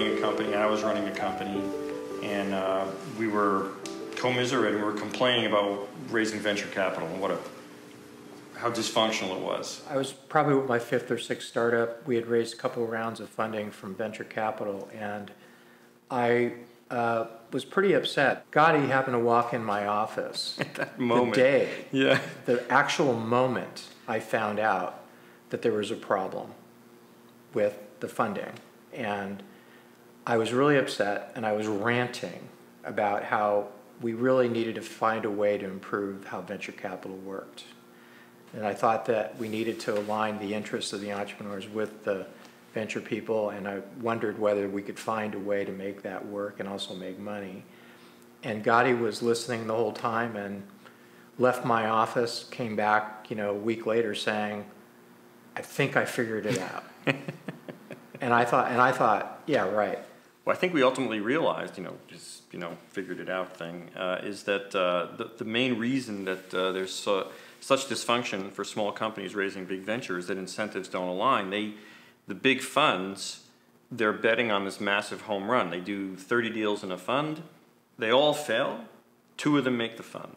I was running a company, and uh, we were commiserating, we were complaining about raising venture capital and what a how dysfunctional it was. I was probably with my fifth or sixth startup. We had raised a couple of rounds of funding from venture capital, and I uh, was pretty upset. Gady happened to walk in my office At that moment. the day, Yeah. the actual moment I found out that there was a problem with the funding. And I was really upset and I was ranting about how we really needed to find a way to improve how venture capital worked. And I thought that we needed to align the interests of the entrepreneurs with the venture people, and I wondered whether we could find a way to make that work and also make money. And Gady was listening the whole time and left my office, came back, you know, a week later saying, I think I figured it out. and I thought, and I thought, yeah, right. I think we ultimately realized, you know, just you know, figured it out thing, uh, is that uh, the the main reason that uh, there's such dysfunction for small companies raising big ventures is that incentives don't align. They, the big funds, they're betting on this massive home run. They do 30 deals in a fund. They all fail. Two of them make the fund.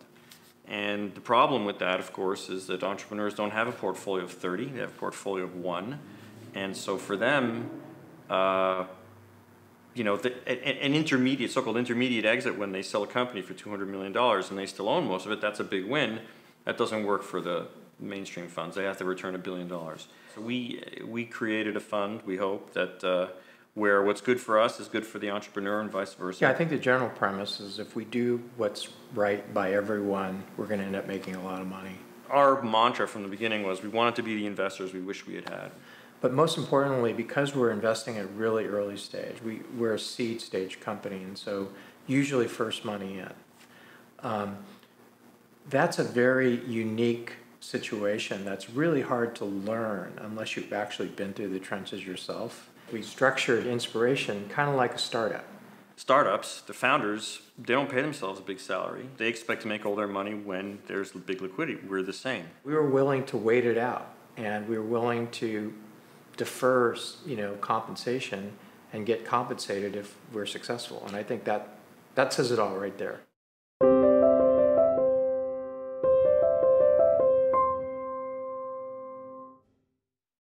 And the problem with that, of course, is that entrepreneurs don't have a portfolio of 30. They have a portfolio of one. And so for them, uh, you know, the, an intermediate, so-called intermediate exit when they sell a company for $200 million and they still own most of it, that's a big win. That doesn't work for the mainstream funds. They have to return a billion dollars. So we, we created a fund, we hope, that uh, where what's good for us is good for the entrepreneur and vice versa. Yeah, I think the general premise is if we do what's right by everyone, we're going to end up making a lot of money. Our mantra from the beginning was we wanted to be the investors we wish we had had. But most importantly, because we're investing at a really early stage, we, we're a seed stage company, and so usually first money in. Um, that's a very unique situation that's really hard to learn unless you've actually been through the trenches yourself. We structured inspiration kind of like a startup. Startups, the founders, they don't pay themselves a big salary. They expect to make all their money when there's big liquidity. We're the same. We were willing to wait it out, and we were willing to defer, you know, compensation and get compensated if we're successful. And I think that that says it all right there.